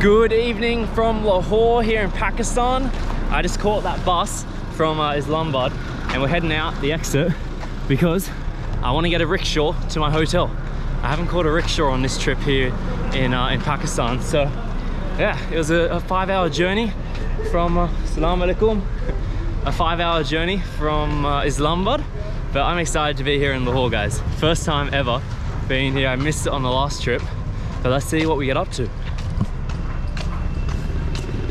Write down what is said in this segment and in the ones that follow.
Good evening from Lahore here in Pakistan. I just caught that bus from uh, Islamabad and we're heading out the exit because I want to get a rickshaw to my hotel. I haven't caught a rickshaw on this trip here in, uh, in Pakistan. So yeah, it was a, a five hour journey from uh, alaikum. A five hour journey from uh, Islamabad. But I'm excited to be here in Lahore guys. First time ever being here. I missed it on the last trip. But let's see what we get up to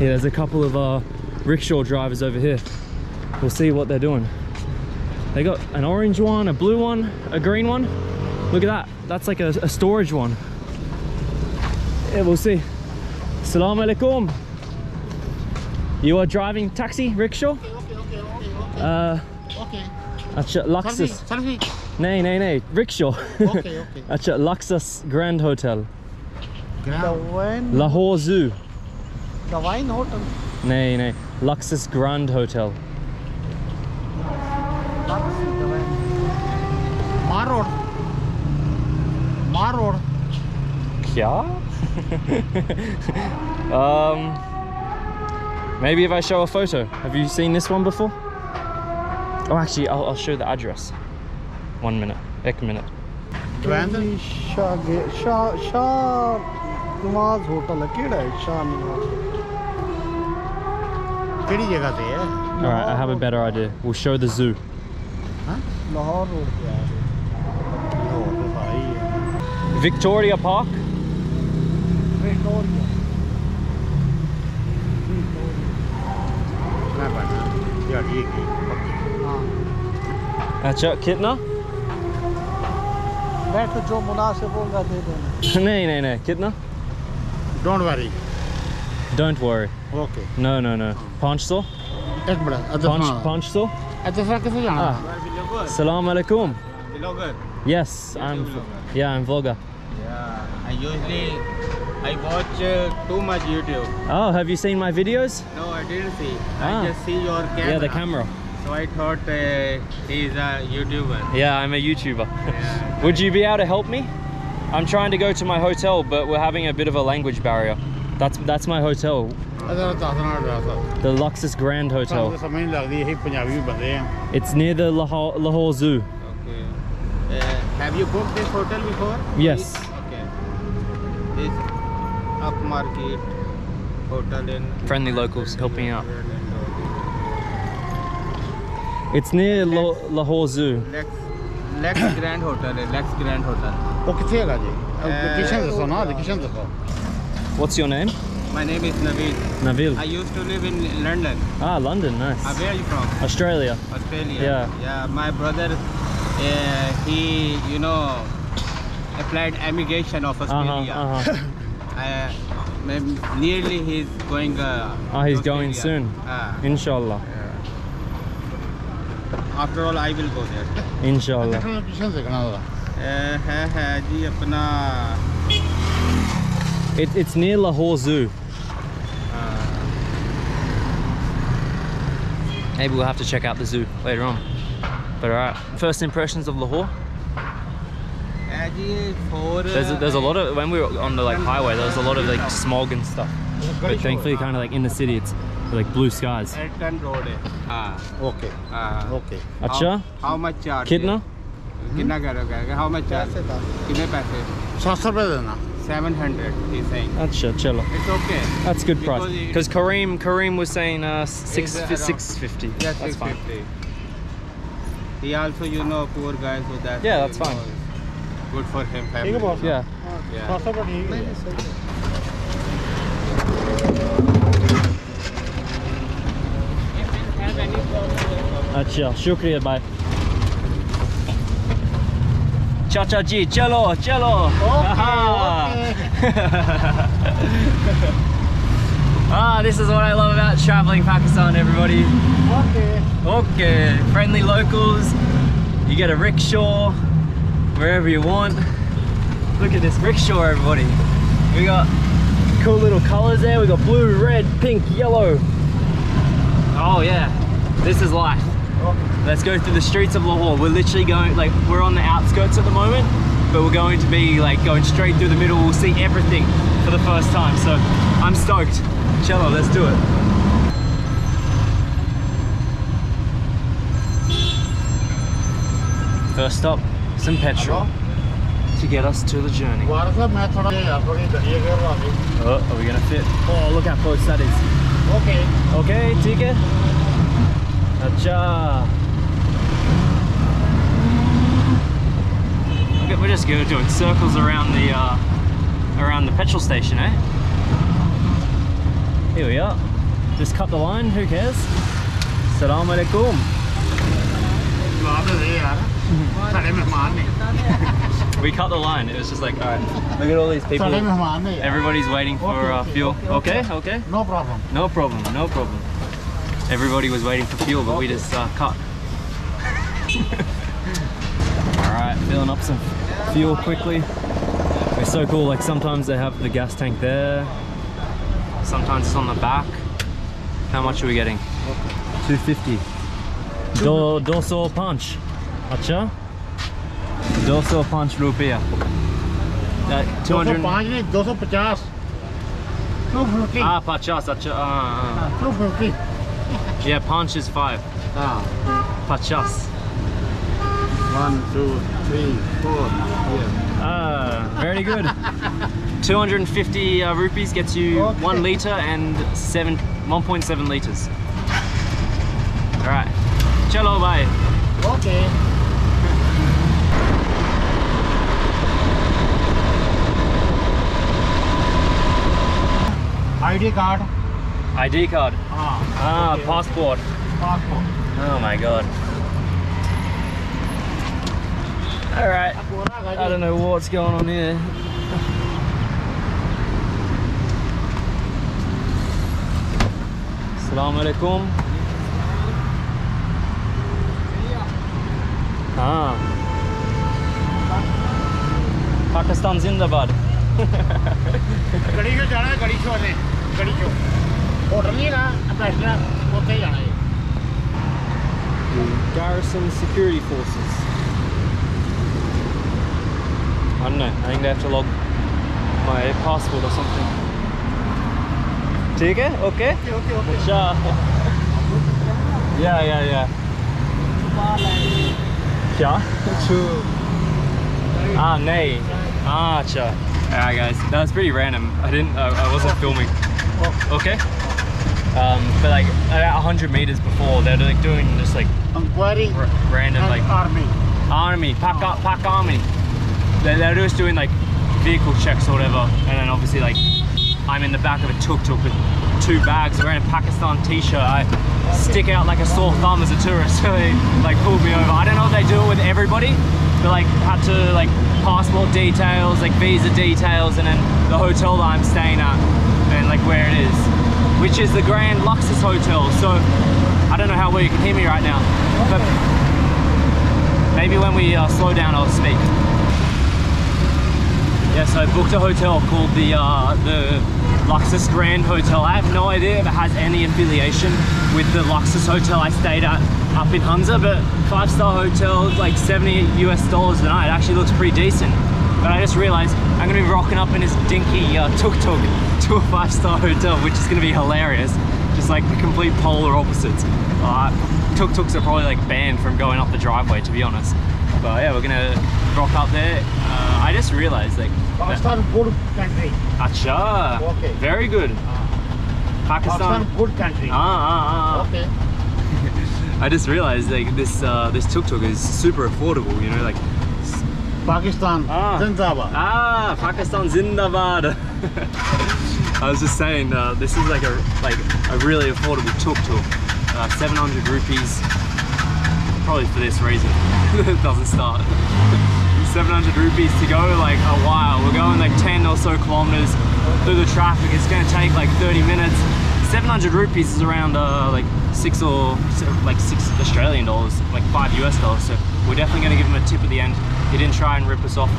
yeah, there's a couple of uh, rickshaw drivers over here. We'll see what they're doing. They got an orange one, a blue one, a green one. Look at that. That's like a, a storage one. Yeah, we'll see. Salam alaikum. You are driving taxi, rickshaw? Okay, okay, okay, okay. okay. Uh, okay. Acha Luxus. Selfie, selfie. Nay, nay, nay. Rickshaw. Okay, okay. Acha Luxus Grand Hotel. Grand. Lahore Zoo. The Wine Hotel? Nee, nee. Luxus Grand Hotel. Maror. Maror. Kya? um, maybe if I show a photo. Have you seen this one before? Oh, actually, I'll, I'll show the address. One minute. Ek minute. Brandon? Shah, Shah, Shah Nawaz Hotel. Where is Shah Nawaz? चिड़िया का है All right, I have a better idea. We'll show the zoo. Lahore road पे है लाहौर तो भाई है Victoria Park. Victoria Victoria ना पता यार ये की हाँ अच्छा कितना बैठ जो मुनासिब होगा दे देना नहीं नहीं नहीं कितना don't worry don't worry. Okay. No, no, no. Punch so? Punch, punch so? Ah. Salam alaikum. Vlogger. Yes, I'm. Yeah, I'm vlogger. Yeah, I usually I watch uh, too much YouTube. Oh, have you seen my videos? No, I didn't see. Ah. I just see your camera. Yeah, the camera. So I thought uh, he's a YouTuber. Yeah, I'm a YouTuber. Yeah, Would you be able to help me? I'm trying to go to my hotel, but we're having a bit of a language barrier. That's that's my hotel, other ਦੱਸਣਾ address the Luxus Grand ਸਾਨੂੰ Hotel. ਤਾਂ ਸਮਝ ਨਹੀਂ ਲੱਗਦੀ ਇਹ ਪੰਜਾਬੀ ਬੰਦੇ ਆ It's near the Lahore, Lahore Zoo. Okay. Uh, have you booked this hotel before? Yes. Okay. This upmarket hotel in Friendly locals helping out. It's near Lo- Lahore Zoo. Lex Lex Grand Hotel. है, Lex Grand Hotel. ਉਹ ਕਿੱਥੇ ਹੈਗਾ ਜੀ ਅਹ, location ਦੱਸੋ ਨਾ location ਦੱਸੋ What's your name? My name is Nabil. Nabil. I used to live in London. Ah, London, nice. Uh, where are you from? Australia. Australia. Yeah. Yeah, my brother, uh, he, you know, applied immigration of uh-huh, Australia. Uh -huh, uh -huh. nearly he's going. Uh, ah, he's Australia. going soon. Ah. Inshallah. After all, I will go there. Inshallah. Uh, it, it's near Lahore Zoo. Uh, Maybe we'll have to check out the zoo later on. But alright, first impressions of Lahore? There's a, there's a lot of, when we were on the like highway, there was a lot of like smog and stuff. But thankfully kind of like in the city, it's like blue skies. Ah, okay. Ah, okay. Acha? How, much charge? Kidna? कितना करोगे how much charge कितने पैसे सात 700 he's saying. Acha chalo it's okay. That's good because price because Careem Careem was saying uh, uh six, 650 that's fine. he also you know poor guy so that yeah that's fine. good for him family. yeah. yeah, yeah. अच्छा Shukriya, bye. Cha cha ji, cello, cello. Okay, okay. ah, this is what I love about traveling Pakistan, everybody. Okay. Okay, friendly locals. You get a rickshaw wherever you want. Look at this rickshaw, everybody. We got cool little colors there. We got blue, red, pink, yellow. Oh yeah, this is life. Okay. Let's go through the streets of Lahore. We're literally going, like, we're on the outskirts at the moment, but we're going to be like going straight through the middle. We'll see everything for for the first time, so I'm stoked. Cello, let's do it. First stop, some petrol to get us to the journey. वार साहब मैं थोड़ा यार थोड़ी घड़ी कर रहा हूँ Oh, are we gonna fit? Oh, look how close that is. Okay Okay, ठीक है. अच्छा. we're just going to circles around the uh, around the petrol station, eh? Here we are. Just cut the line. Who cares? Salam alaikum. we cut the line. It was just like, all right, look at all these people. Everybody's waiting for uh, fuel. Okay, okay. No problem. No problem. No problem. Everybody was waiting for fuel, but we just uh, cut. at filling up some fuel quickly. It's so cool, like sometimes they have the gas tank there, sometimes it's on the back. How much are we getting? 250. Do, doso punch. Acha? Doso punch rupiah. That 200. Ah, pachas. Acha. Ah. Yeah, punch is five. Ah. Pachas. One, two, three, four. Yeah. Uh, very good. 250 uh, rupees gets you okay. one liter and seven, 1.7 liters. All right. Chalo, bye. Okay. ID card. ID card. Ah, ah okay. passport. Passport. Oh my god. Alright. I don't know what's going on here. Assalamu alaikum. Ah. Pakistan Zindabad. Garrison Security Forces I don't know. I think they have to log my passport or something. ठीक है? Okay? Okay okay अच्छा. Yeah, yeah, yeah. क्या? Ah, nay. Ah, अच्छा. Alright guys, that was pretty random. I didn't, uh, I wasn't filming. Okay? Um, but like about 100 meters before, they're like doing just like inquiry r- random like army army, pack up, pack army. They're, they're just doing like vehicle checks or whatever, and then obviously like I'm in the back of a tuk tuk with two bags, wearing a Pakistan t-shirt. I stick out like a sore thumb as a tourist, so they like pulled me over. I don't know if they do it with everybody, but like had to like passport details, like visa details, and then the hotel that I'm staying at, and like where it is, which is the Grand Luxus Hotel. So I don't know how well you can hear me right now, but Maybe when we uh, slow down, I'll speak. Yeah, so I booked a hotel called the uh, the Luxus Grand Hotel. I have no idea if it has any affiliation with the Luxus Hotel I stayed at up in Hunza, but five star hotel, like 70 US dollars a night. It actually looks pretty decent. But I just realized I'm gonna be rocking up in this dinky uh, tuk tuk to a five star hotel, which is gonna be hilarious. Just like the complete polar opposites. Uh, tuk tuks are probably like banned from going up the driveway, to be honest. But yeah, we're gonna drop out there. Uh, I just realized like Pakistan good country. Acha. Okay. Very good. Ah. Pakistan. Pakistan good country. Ah ah ah. ah. Okay. I just realized like this uh, this tuk tuk is super affordable. You know, like Pakistan ah, Zindabad. Ah, Pakistan Zindabad. I was just saying uh, this is like a like a really affordable tuk tuk, uh, 700 rupees, probably for this reason it doesn't start. 700 rupees to go like a while. We're going like 10 or so kilometers through the traffic. It's going to take like 30 minutes. 700 rupees is around uh, like six or like six Australian dollars, like five US dollars. So we're definitely going to give him a tip at the end. He didn't try and rip us off.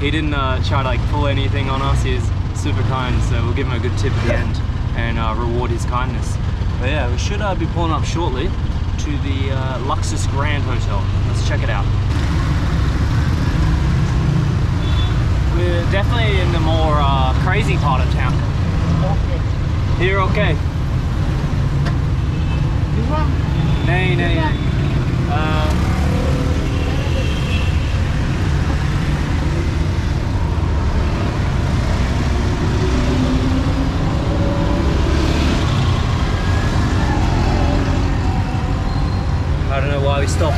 He didn't uh, try to like pull anything on us. He's super kind, so we'll give him a good tip at the end and uh, reward his kindness. But yeah, we should uh, be pulling up shortly to the uh, Luxus Grand Hotel. Let's check it out. we're definitely in the more uh, crazy part of town. Okay. Here, okay. One? Nay, nay, nay. Stopped.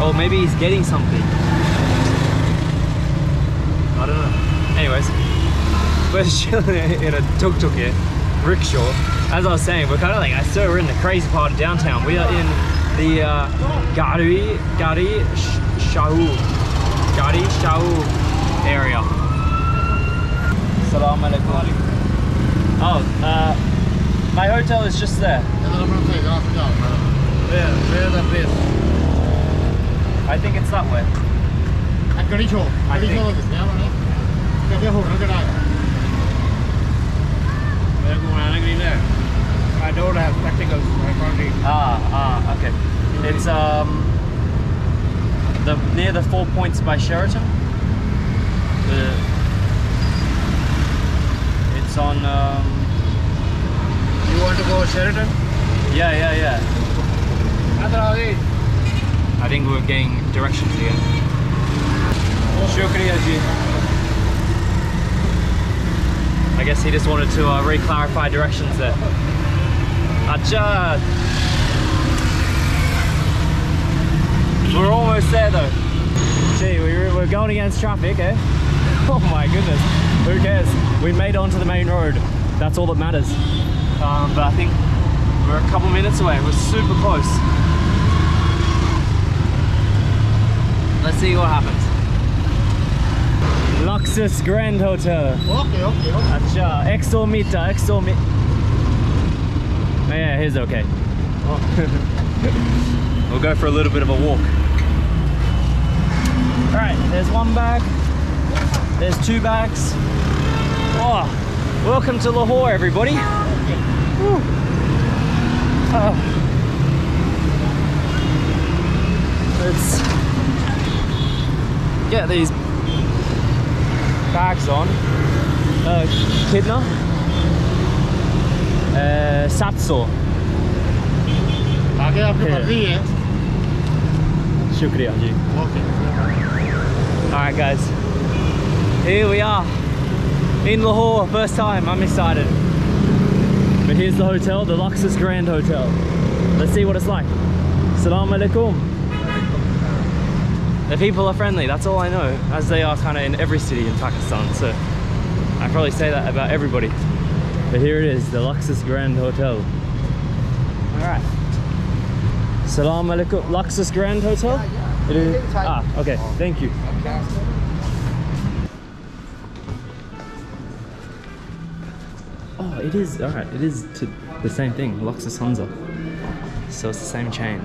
oh, maybe he's getting something. I don't know. Anyways, we're chilling in a tuk-tuk here, rickshaw. As I was saying, we're kind of like, I swear we're in the crazy part of downtown. We are in the uh, Gari, Gari Sh- Shahu, Gari Shahu area. Salam alaikum. Oh, uh, my hotel is just there. Where? Where the place? I think it's that way. At Garicho. Garicho is there, right? Where go Anagri there? I don't have spectacles. I can't read. Ah, ah, okay. It's um the near the four points by Sheraton. The, it's on. Um, you want to go Sheraton? Yeah, yeah, yeah. I think we're getting directions here. I guess he just wanted to uh, re-clarify directions there. Acha! We're almost there though. Gee, we're, we're going against traffic, eh? Oh my goodness, who cares? We made it onto the main road. That's all that matters. Um, but I think we're a couple minutes away. We're super close. Let's see what happens. Luxus Grand Hotel. Okay, okay, okay. Acha, Exomita, Exomita. Oh, yeah, here's okay. Oh. we'll go for a little bit of a walk. All right, there's one bag. There's two bags. Oh, welcome to Lahore, everybody. Oh. Let's get these bags on. Uh, Kidna. Uh, Satso. आगे आपकी Yeah. मर्जी है Shukriya ji. Okay. Alright guys, here we are in Lahore, first time, I'm excited. But here's the hotel, the Luxus Grand Hotel. Let's see what it's like. Salam alaikum. The people are friendly, that's all I know, as they are kind of in every city in Pakistan. So I probably say that about everybody. But here it is, the Luxus Grand Hotel. Alright. Salam alaikum. Luxus Grand Hotel? It is. Ah, okay. Thank you. Oh, it is. All right. It is to the same thing. Luxus Hunza. So it's the same chain.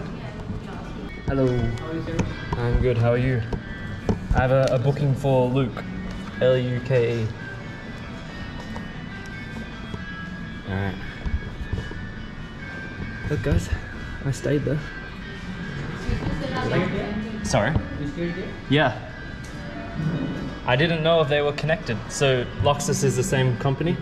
Hello. how are you I'm good. How are you? I have a, a booking for Luke. L U K E. All right. Look, guys. I stayed there. Sorry. Yeah. I didn't know if they were connected. So Luxus is the same company.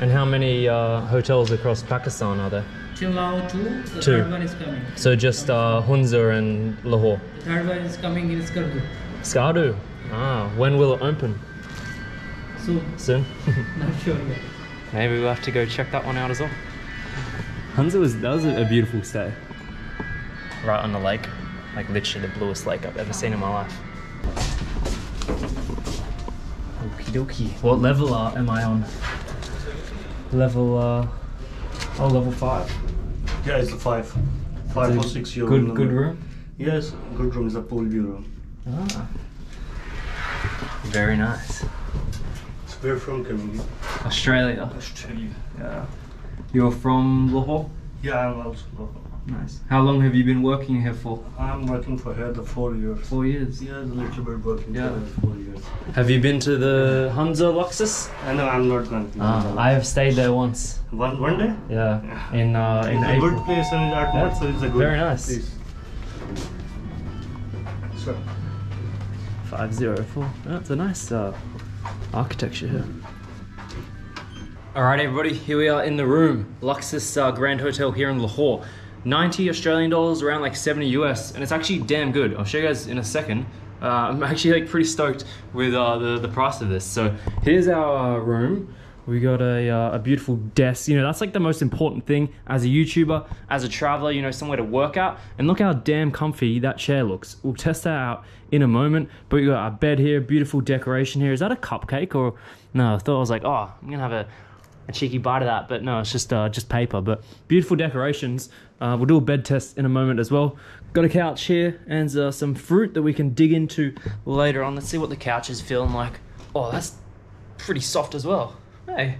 And how many uh, hotels across Pakistan are there? Till now, two. The Two. third one is coming. So just uh, Hunza and Lahore. The third one is coming in Skardu. Skadu. Ah, when will it open? So, Soon. not sure yet. Maybe we'll have to go check that one out as well. Hunza was that was a, a beautiful stay. Right on the lake, like literally the bluest lake I've ever seen in my life. Okie dokie. What level uh, am I on? Level uh oh level five. Yeah, it's a five. Five or six year Good good room. Yes, good room is a pool view room. Ah. Very nice. So where from coming? Australia. Australia. Yeah. You're from Lahore? Yeah, I'm also local. Nice. How long have you been working here for? I'm working for here the four years. Four years. Yeah, a little bit working Yeah. for four years. Have you been to the Hunza Luxus? I know I'm not going. to Ah, I have stayed there once. one one day. Yeah. In uh, in it's a April. good place and at Yeah. so it's a good Very nice. place. So, 504. That's a nice uh, architecture here. All right, everybody, here we are in the room. Luxus uh, Grand Hotel here in Lahore. 90 Australian dollars, around like 70 US, and it's actually damn good. I'll show you guys in a second. Uh, I'm actually like pretty stoked with uh, the, the price of this. So here's our uh, room. We got a, uh, a beautiful desk. You know, that's like the most important thing as a YouTuber, as a traveler, you know, somewhere to work out. And look how damn comfy that chair looks. We'll test that out in a moment. But we got our bed here, beautiful decoration here. Is that a cupcake or no? I thought I was like, oh, I'm gonna have a, a cheeky bite of that, but no, it's just uh, just paper. But beautiful decorations. Uh, we'll do a bed test in a moment as well. Got a couch here and uh, some fruit that we can dig into later on. Let's see what the couch is feeling like. Oh, that's pretty soft as well. Hey,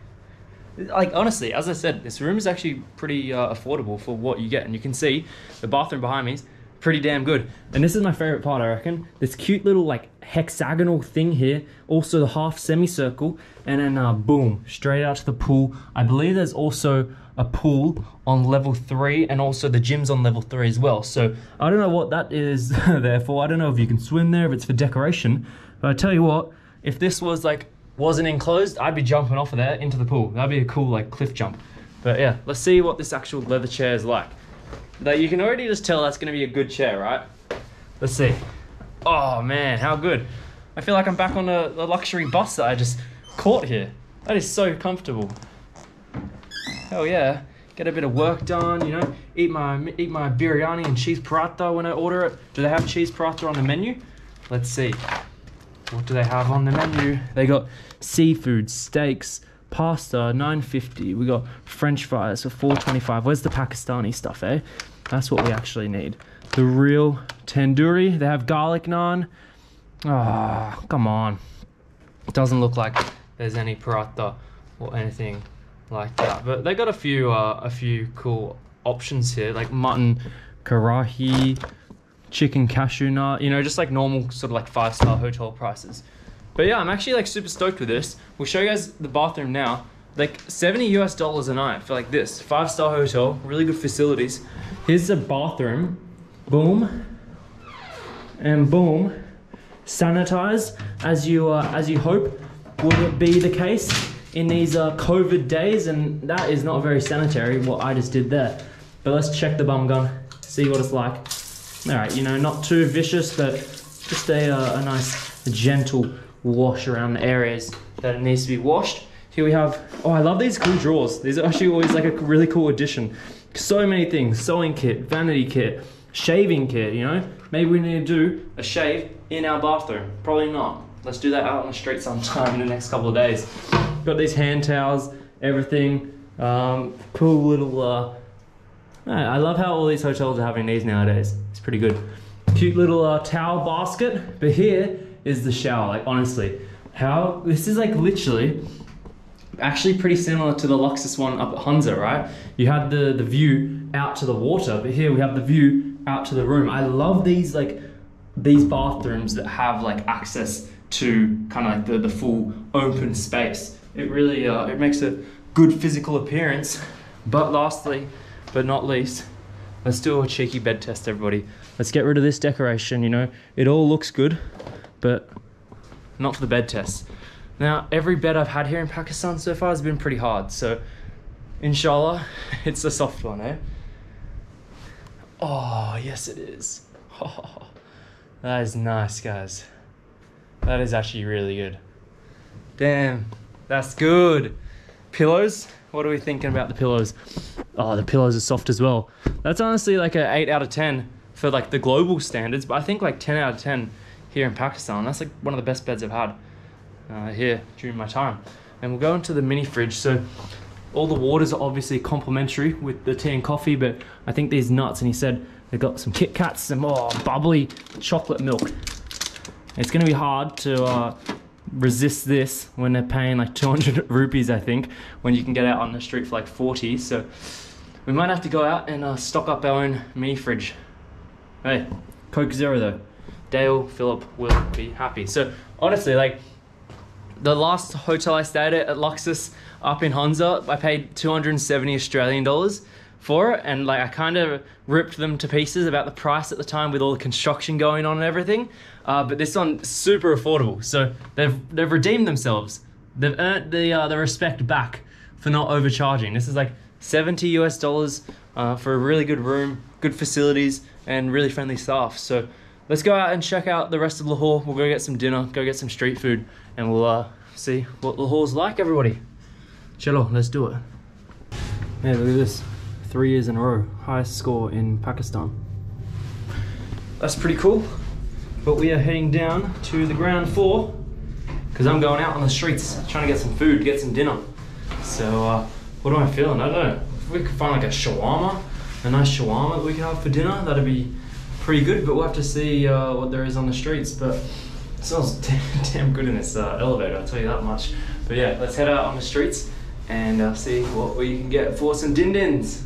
like honestly, as I said, this room is actually pretty uh, affordable for what you get, and you can see the bathroom behind me is pretty damn good. And this is my favorite part, I reckon. This cute little like hexagonal thing here, also the half semicircle, and then uh, boom, straight out to the pool. I believe there's also a pool on level three, and also the gym's on level three as well. So I don't know what that is there for. I don't know if you can swim there, if it's for decoration. But I tell you what, if this was like wasn't enclosed, I'd be jumping off of there into the pool. That'd be a cool like cliff jump. But yeah, let's see what this actual leather chair is like. Now you can already just tell that's gonna be a good chair, right? Let's see. Oh man, how good. I feel like I'm back on a, a luxury bus that I just caught here. That is so comfortable. Hell yeah. Get a bit of work done, you know, eat my eat my biryani and cheese paratha when I order it. Do they have cheese paratha on the menu? Let's see. What do they have on the menu? They got seafood, steaks, pasta, 9.50. We got French fries for 4.25. Where's the Pakistani stuff, eh? That's what we actually need. The real tandoori. They have garlic naan. Ah, come on. It doesn't look like there's any paratha or anything like that. But they got a few uh, a few cool options here, like mutton karahi, chicken cashew nut, you know, just like normal sort of like five star hotel prices. But yeah, I'm actually like super stoked with this. We'll show you guys the bathroom now. Like 70 US dollars a night for like this. Five star hotel, really good facilities. Here's the bathroom. Boom. And boom. Sanitized as you uh, as you hope would be the case in these uh, COVID days, and that is not very sanitary what I just did there. But let's check the bum gun, see what it's like. All right, you know, not too vicious, but just a, uh, a nice gentle wash around the areas that it needs to be washed. Here we have, oh, I love these cool drawers. These are actually always like a really cool addition. So many things, sewing kit, vanity kit, shaving kit, you know? Maybe we need to do a shave in our bathroom. Probably not. Let's do that out on the street sometime in the next couple of days. Got these hand towels, everything. Um, cool little, uh, I love how all these hotels are having these nowadays. It's pretty good. Cute little uh, towel basket. But here is the shower. Like honestly, how this is like literally actually pretty similar to the Luxus one up at Hunza, right? You had the the view out to the water, but here we have the view out to the room. I love these like these bathrooms that have like access to kind of like the, the full open space. It really uh, it makes a good physical appearance. But lastly, but not least, let's do a cheeky bed test, everybody. Let's get rid of this decoration. You know, it all looks good, but not for the bed test. Now, every bed I've had here in Pakistan so far has been pretty hard. So, inshallah, it's a soft one, eh? Oh, yes, it is. Oh, that is nice, guys. That is actually really good. Damn, that's good. Pillows? What are we thinking about the pillows? Oh, the pillows are soft as well. That's honestly like a 8 out of 10 for like the global standards, but I think like 10 out of 10 here in Pakistan. That's like one of the best beds I've had uh, here during my time. And we'll go into the mini fridge. So all the waters are obviously complimentary with the tea and coffee, but I think these nuts, and he said they've got some Kit Kats, some oh, bubbly chocolate milk. It's gonna be hard to uh, resist this when they're paying like 200 rupees, I think, when you can get out on the street for like 40. So we might have to go out and uh, stock up our own mini fridge. Hey, Coke Zero though. Dale, Philip will be happy. So honestly, like the last hotel I stayed at at Luxus up in Hunza, I paid 270 Australian dollars. for it, and like I kind of ripped them to pieces about the price at the time with all the construction going on and everything. Uh, but this one super affordable, so they've they've redeemed themselves. They've earned the uh, the respect back for not overcharging. This is like 70 US dollars uh, for a really good room, good facilities, and really friendly staff. So let's go out and check out the rest of Lahore. We'll go get some dinner, go get some street food, and we'll uh, see what Lahore's like, everybody. Chalo, let's do it. Yeah, look at this. Three years in a row. Highest score in Pakistan. That's pretty cool. But we are heading down to the ground floor because I'm going out on the streets trying to get some food, get some dinner. So, uh, what am I feeling? I don't know. If we could find like a shawarma, a nice shawarma that we could have for dinner, that'd be pretty good. But we'll have to see uh, what there is on the streets. But it smells damn, damn good in this uh, elevator, I'll tell you that much. But yeah, let's head out on the streets and uh, see what we can get for some din dins.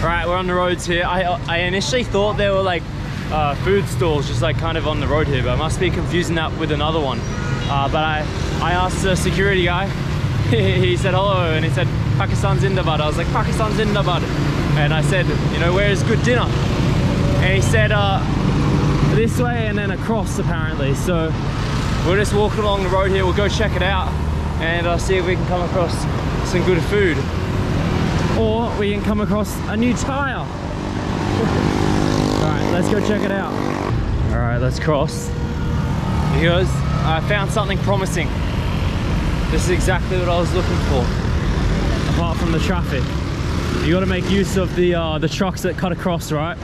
All right, we're on the roads here. I, I initially thought there were like uh, food stalls, just like kind of on the road here, but I must be confusing that with another one. Uh, but I, I asked the security guy, he said hello, and he said, Pakistan Zindabad. I was like, Pakistan Zindabad. And I said, you know, where is good dinner? And he said, uh, this way and then across apparently. So we're just walking along the road here. We'll go check it out and uh, see if we can come across some good food. Or we can come across a new tire. All right, let's go check it out. All right, let's cross. Because I found something promising. This is exactly what I was looking for. Apart from the traffic. You gotta make use of the uh, the trucks that cut across, right?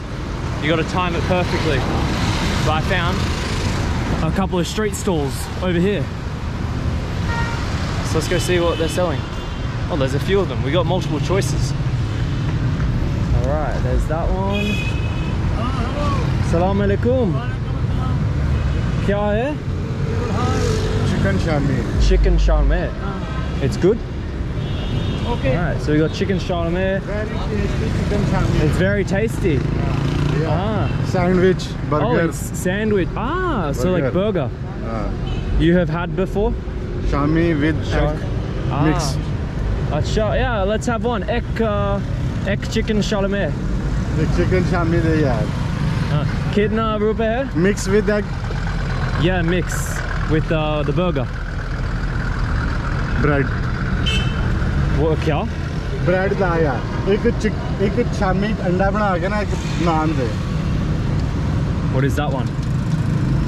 you got to time it perfectly. So I found a couple of street stalls over here. So let's go see what they're selling. Oh, there's a few of them. We got multiple choices. All right, there's that one. Oh, Salam alaikum. Kya hai? Chicken shami. Chicken shami. It's good? Okay. All right, so we got chicken shami. Very tasty chicken. It's very tasty. Ah. Sandwich Oh, burger it's sandwich. Ah, so like Burger. burger. You have had before? Shami with Shar- Ah. mix Acha, yeah, let's have one. Ek, uh, ek chicken shawarma. Chicken Shami दे यार Uh, kitna rupe hai? Mix with egg Yeah, mix with uh, the burger. Bread What, kya? Bread दा यार एक चिक एक शामी अंडा बना के ना एक नान दे What is that one?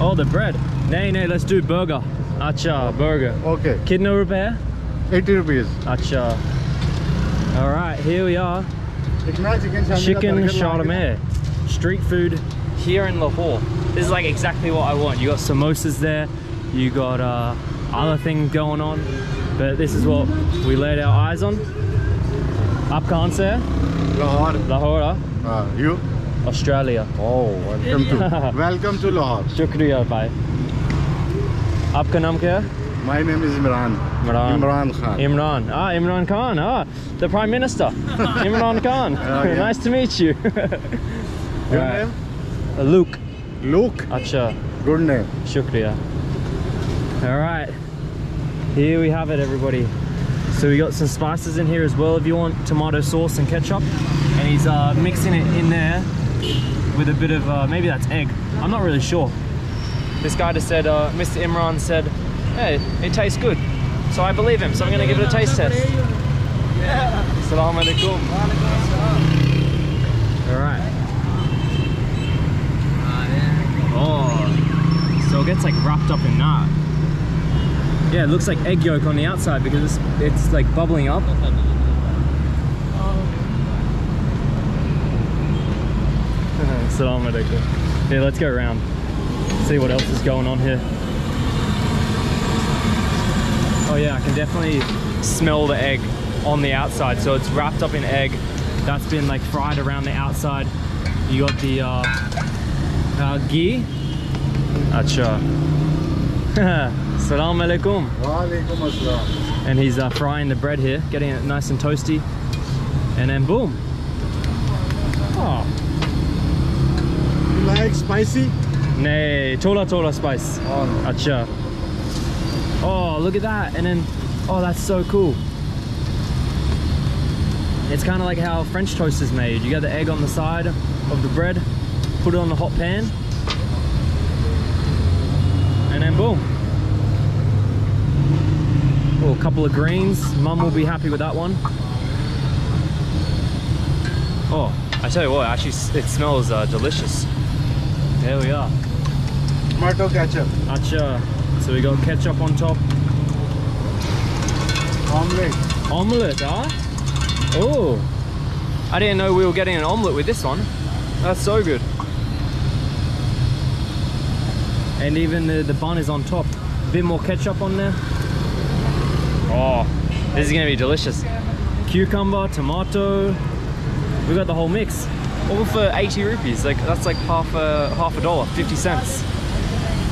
Oh, the bread. Nay, nay, let's do burger. Acha, burger. Okay. Kidney repair? 80 rupees. Acha. All right, here we are. Chicken Chardonnay. Street food here in Lahore. This is like exactly what I want. You got samosas there, you got uh, other things going on, but this is what we laid our eyes on. Up Khan, se? Lahore. Lahore. Uh, you? You Australia. Oh, welcome to welcome to Lahore. शुक्रिया भाई. आपका नाम क्या है? My name is Imran. Imran. Imran Khan. Imran. Ah, Imran Khan. Ah, the Prime Minister. Imran Khan. Oh, yeah. nice to meet you. Your Right. name? Uh, Luke. Luke. Acha. Good name. Shukriya. All right, here we have it, everybody. So we got some spices in here as well if you want tomato sauce and ketchup. And he's uh, mixing it in there with a bit of, uh, maybe that's egg. I'm not really sure. This guy just said, uh, Mr. Imran said, hey, it tastes good. So I believe him, so I'm gonna give it a taste test. Alaikum. All right. Oh, so it gets like wrapped up in that. Yeah, it looks like egg yolk on the outside because it's, it's like bubbling up. Assalamu alaikum. Yeah, let's go around. See what else is going on here. Oh yeah, I can definitely smell the egg on the outside. So it's wrapped up in egg. That's been like fried around the outside. You got the uh, uh, ghee. Acha. Salam alaikum. Walaikum assalam. And he's uh, frying the bread here, getting it nice and toasty. And then boom. Oh, like spicy? nay, tola tola spice. Oh, Acha. Oh, look at that. And then, oh, that's so cool. It's kind of like how French toast is made. You get the egg on the side of the bread, put it on the hot pan, and then boom. Oh, a couple of greens. Mum will be happy with that one. Oh, I tell you what, actually, it smells uh, delicious. There we are. Tomato ketchup. Acha. So we got ketchup on top. Omelette. Omelette, huh? Oh, I didn't know we were getting an omelette with this one. That's so good. And even the, the bun is on top. A Bit more ketchup on there. Oh, this is gonna be delicious. Cucumber, tomato. We got the whole mix. All for 80 rupees. Like that's like half a half a dollar, 50 cents.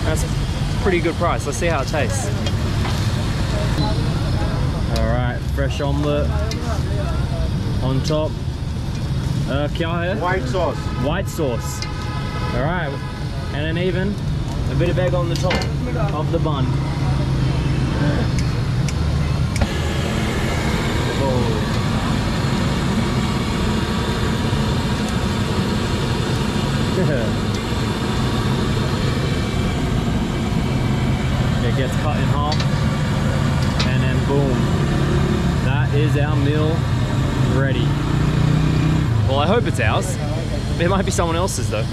That's a pretty good price. Let's see how it tastes. All right, fresh omelette on top. Uh, kya hai? White sauce. White sauce. All right, and then even a bit of egg on the top of the bun. Oh. It gets cut in half, and then boom. That is our meal ready. Well, I hope it's ours. It might be someone else's though.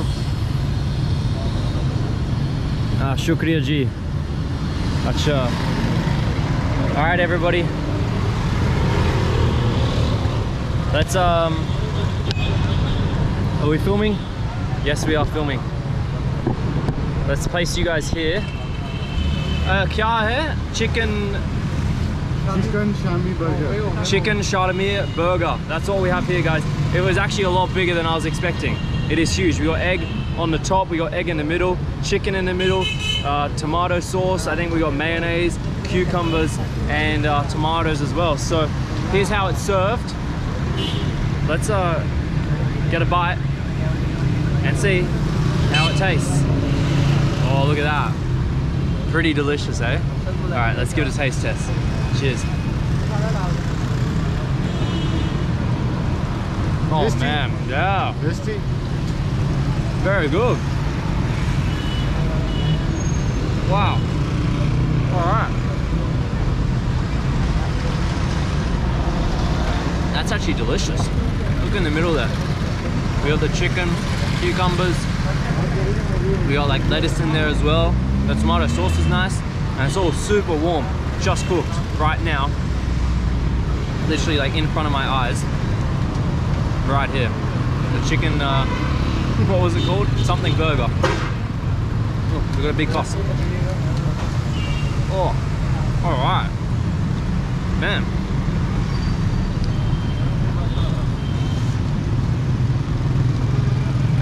Ah, shukriya ji. Acha. All right, everybody. Let's um. Are we filming? Yes, we are filming. Let's place you guys here. Uh, kya hai? Chicken Chicken shami burger. chicken shadamir burger. That's all we have here, guys. It was actually a lot bigger than I was expecting. It is huge. We got egg on the top, we got egg in the middle, chicken in the middle, uh, tomato sauce. I think we got mayonnaise, cucumbers, and uh, tomatoes as well. So here's how it's served. Let's uh, get a bite and see how it tastes. Oh, look at that. Pretty delicious, eh? All right, let's give it a taste test. Cheers. Oh Tasty? man, yeah, Tasty. very good. Wow. All right. That's actually delicious. Look in the middle there. We have the chicken, cucumbers. We got like lettuce in there as well. The tomato sauce is nice, and it's all super warm, just cooked right now. Literally like in front of my eyes, right here. The chicken, uh, what was it called? Something burger. Oh, we got a big cost. Oh, all right, man.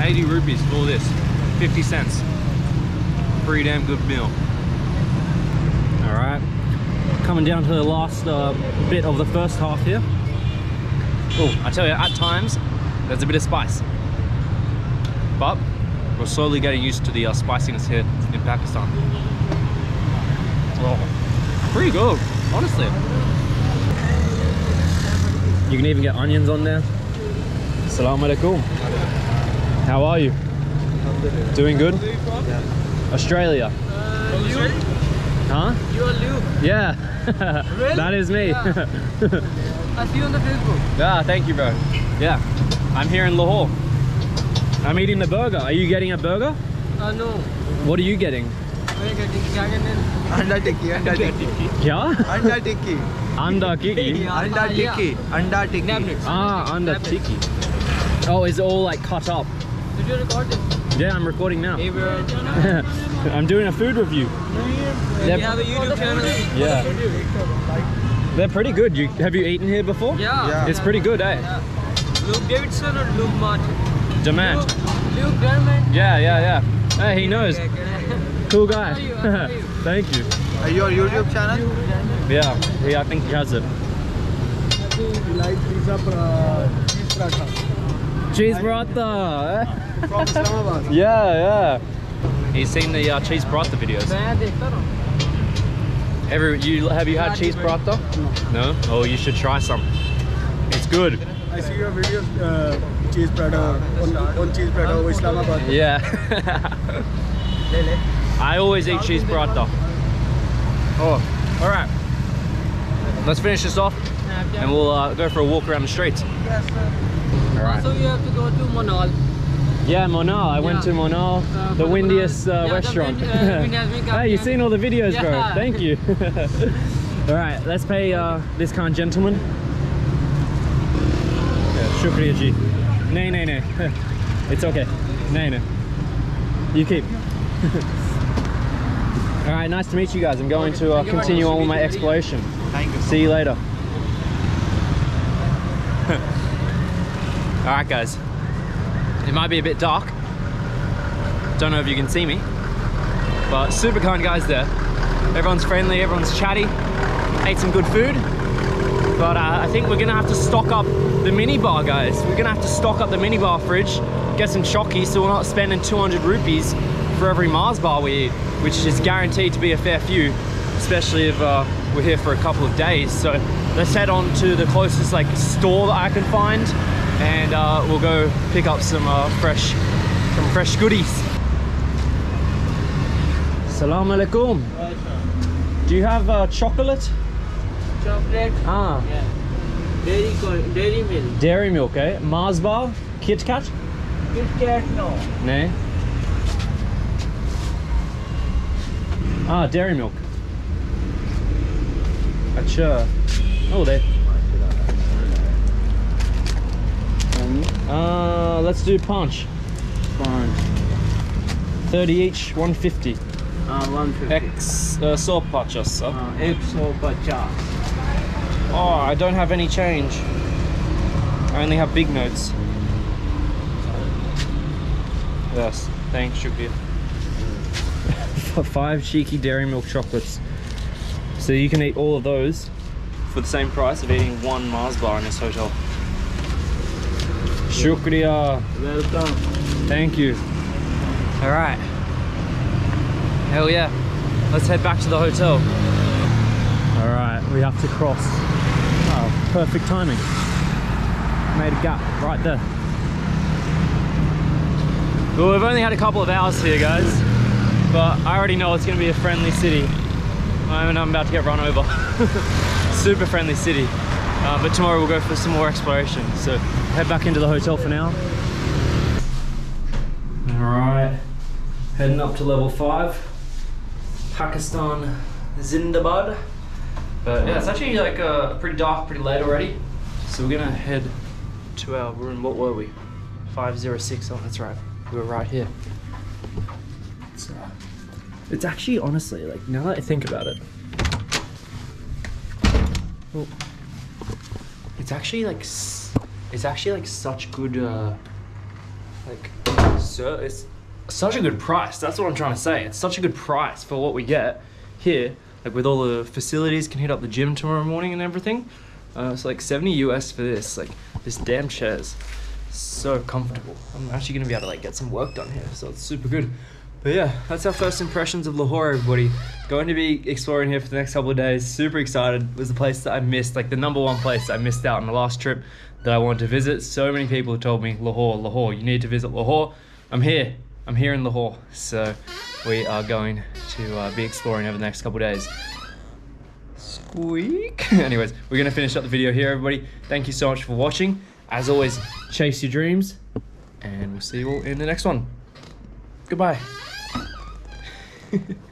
Eighty rupees for this, fifty cents. Pretty damn good meal. All right, coming down to the last uh, bit of the first half here. Oh, I tell you, at times there's a bit of spice, but we're slowly getting used to the uh, spiciness here in Pakistan. Oh, pretty good, honestly. You can even get onions on there. Assalamu alaikum. How are you? Doing good? Australia. Huh? You are Luke. Yeah. Really? that is me. I see you on the Facebook. Ah, thank you, bro. Yeah, I'm here in Lahore. I'm eating the burger. Are you getting a burger? Uh, no. What are you getting? We're getting क्या कहते हैं? Anda tikki. Anda tikki. Yeah? Anda tikki. Anda kiki. Anda tikki. Anda tikki. Tablets. Ah, anda Tablets. tiki. Oh, is it all like cut up? did you record this? Yeah, I'm recording now. Hey, bro. I'm doing a food review. We They're, have a YouTube channel. yeah, they're pretty good. You have you eaten here before? Yeah. Yeah. It's pretty good, eh? Yeah. Luke Davidson or Luke Martin? Damant. Luke, Luke Dermot. Yeah, yeah, yeah. Hey, he knows. Okay, okay. Cool guy. How are you? How are you? Thank you. Your YouTube channel? Yeah, yeah, I think he has it. Like uh, cheese paratha. Cheese paratha. From Yeah, yeah. He's seen the uh, cheese paratha videos. Every, you, have you had cheese paratha? No. No? Oh, you should try some. It's good. I see your videos, uh, cheese paratha, on, on cheese paratha, Islamabad. Yeah. I always eat cheese paratha. Oh, all right. Let's finish this off and we'll uh, go for a walk around the streets. Yes, sir. All right. So you have to go to Monal. Yeah, Monal. I went to Monal, Uh, the windiest uh, Yeah, the restaurant. wind- uh, windiest hey, you've seen all the videos, bro. Thank you. all right, let's pay uh, this kind gentleman. Yeah, shukriya ji. Nay, nay, nay. It's okay. Nay, nay. You keep. all right, nice to meet you guys. I'm going to uh, Thank you very continue on with my exploration. Thank you. See you later. All right, guys. It might be a bit dark. Don't know if you can see me, but super kind guys there. Everyone's friendly, everyone's chatty. Ate some good food, but uh, I think we're gonna have to stock up the mini bar, guys. We're gonna have to stock up the mini bar fridge, get some chockies, so we're not spending 200 rupees for every Mars bar we eat, which is guaranteed to be a fair few, especially if uh, we're here for a couple of days. So let's head on to the closest like store that I can find, and uh, we'll go pick up some uh, fresh, some fresh goodies. Salam alaikum. Do you have uh, chocolate? Chocolate. Ah, Yeah. Dairy, dairy milk. dairy milk, eh? Mars bar, Kit Kat? Kit Kat, no. No. Ah, dairy milk. Acha. Oh, there. Uh, let's do punch. Punch. 30 each, 150. Uh, 150. X uh, so pachas. Uh, Uh, 150. oh, I don't have any change. I only have big notes. Yes, thanks, Shukriya. For five cheeky dairy milk chocolates. So you can eat all of those for the same price of eating one Mars bar in this hotel. Shukriya. Welcome. Thank you. All right. Hell yeah. Let's head back to the hotel. All right, we have to cross. Oh, perfect timing. Made a gap right there. Well, we've only had a couple of hours here, guys, but I already know it's gonna be a friendly city. I mean, I'm about to get run over. Super friendly city. Uh, but tomorrow we'll go for some more exploration. So head back into the hotel for now. All right, heading up to level five, Pakistan Zindabad. But yeah, it's actually like uh, pretty dark, pretty late already. So we're gonna head to our room. What were we? 506. Oh, that's right. We were right here. It's, it's actually honestly like now that I think about it. Oh, it's actually like it's actually like such good uh like so it's such a good price that's what i'm trying to say. It's such a good price for what we get here like with all the facilities can hit up the gym tomorrow morning and everything. Uh, it's like 70 us for this like this damn chair's so comfortable. I'm actually gonna be able to like get some work done here so it's super good. But yeah that's our first impressions of lahore everybody. Going to be exploring here for the next couple of days. Super excited. It was the place that i missed like the number one place i missed out on the last trip that i wanted to visit. So many people told me lahore lahore you need to visit lahore. I'm here. I'm here in lahore. So we are going to uh, be exploring over the next couple days. Squeak. Anyways we're gonna finish up the video here everybody. Thank you so much for watching. As always chase your dreams and we'll see you all in the next one. Goodbye